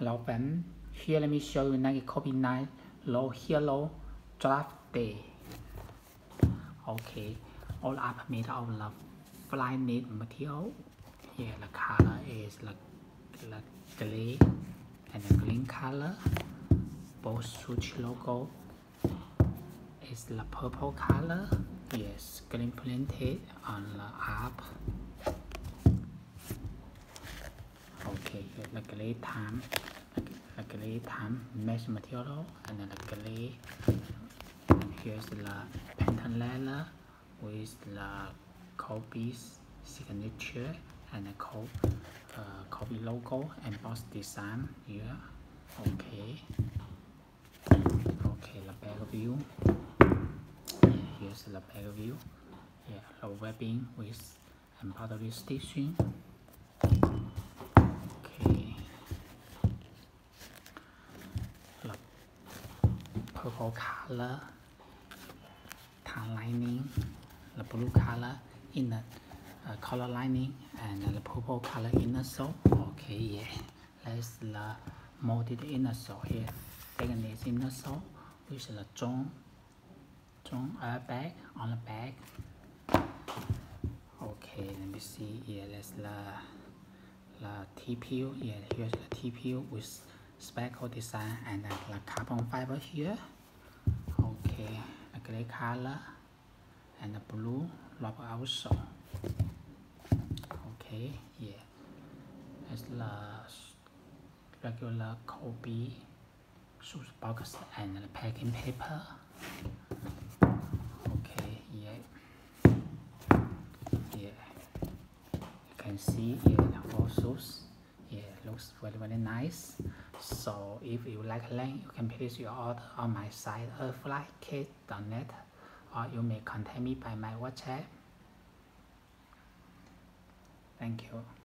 Hello fam, here let me show you Nike Kobe 9 Low Hero Draft Day. Okay, all up made out of Flyknit material. Here the color is the, the gray and the green color. Both switch logo is the purple color. Yes, green printed on the up. Okay, the gray time, the gray time mesh material, and then the gray. And here's the pattern leather with the Kobe's signature and the Kobe, uh, Kobe logo and box design here. Okay. Okay, the back view. Here's the back view. Yeah, the webbing with embroidery stitching. Okay. The purple color, tan lining, the blue color in the uh, color lining, and the purple color inner sole. Okay, yeah. That's the molded inner sole here. Thickness inner sole with uh, the John John airbag on the back. Okay, let me see. Yeah, that's the uh, the TPU. Yeah, here's the TPU with speckle design and then the carbon fiber here. Okay, the gray color and the blue rubber also. Okay, yeah. That's the regular Kobe shoes box and the packing paper. Okay, yeah. Yeah. You can see yeah, the whole shoes. Yeah, looks very very nice. So if you like length, you can place your order on my site airflykicks.net or you may contact me by my WhatsApp. Thank you.